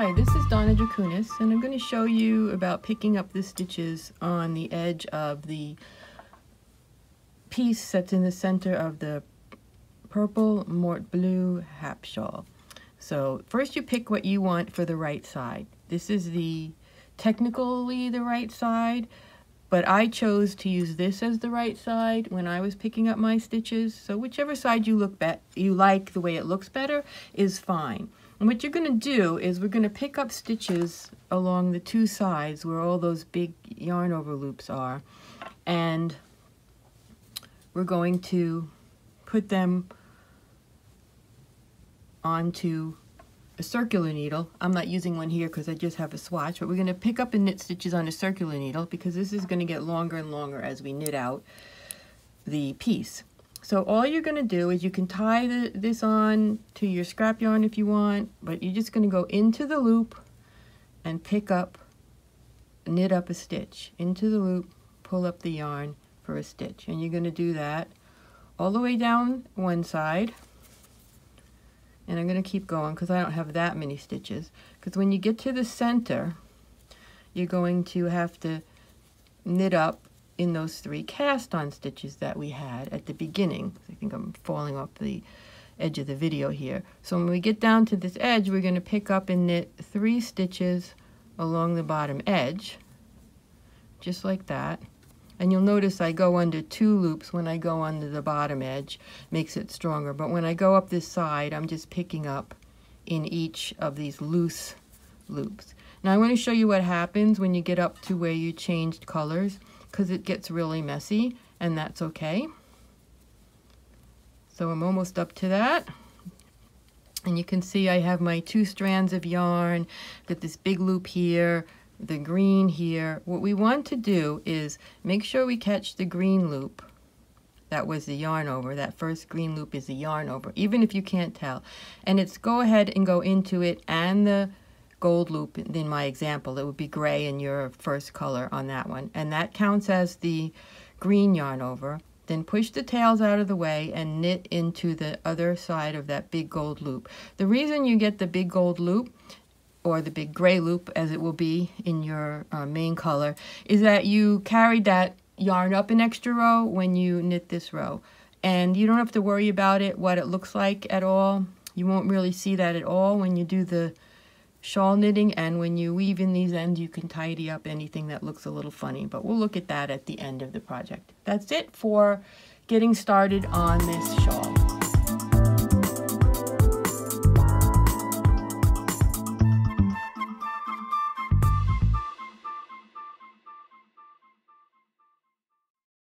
Hi, this is Donna Druchunas, and I'm going to show you about picking up the stitches on the edge of the piece that's in the center of the purple mort blue hap shawl. So first you pick what you want for the right side. This is the technically the right side, but I chose to use this as the right side when I was picking up my stitches. So whichever side you look you like the way it looks better is fine. And what you're going to do is we're going to pick up stitches along the two sides where all those big yarn over loops are. And we're going to put them onto a circular needle. I'm not using one here because I just have a swatch, but we're going to pick up and knit stitches on a circular needle because this is going to get longer and longer as we knit out the piece. So all you're going to do is you can tie the, this on to your scrap yarn if you want, but you're just going to go into the loop and pick up, knit up a stitch. Into the loop, pull up the yarn for a stitch. And you're going to do that all the way down one side. And I'm going to keep going because I don't have that many stitches. Because when you get to the center, you're going to have to knit up in those three cast on stitches that we had at the beginning. I think I'm falling off the edge of the video here. So when we get down to this edge, we're going to pick up and knit three stitches along the bottom edge, just like that. And you'll notice I go under two loops when I go under the bottom edge, makes it stronger. But when I go up this side, I'm just picking up in each of these loose loops. Now I want to show you what happens when you get up to where you changed colors because it gets really messy and that's okay. So I'm almost up to that. And you can see I have my two strands of yarn, got this big loop here, the green here. What we want to do is make sure we catch the green loop. That was the yarn over. That first green loop is the yarn over, even if you can't tell. And it's go ahead and go into it and the gold loop in my example. It would be gray in your first color on that one. And that counts as the green yarn over. Then push the tails out of the way and knit into the other side of that big gold loop. The reason you get the big gold loop or the big gray loop as it will be in your uh, main color is that you carried that yarn up an extra row when you knit this row and you don't have to worry about it what it looks like at all you won't really see that at all when you do the shawl knitting and when you weave in these ends you can tidy up anything that looks a little funny but we'll look at that at the end of the project. That's it for getting started on this shawl.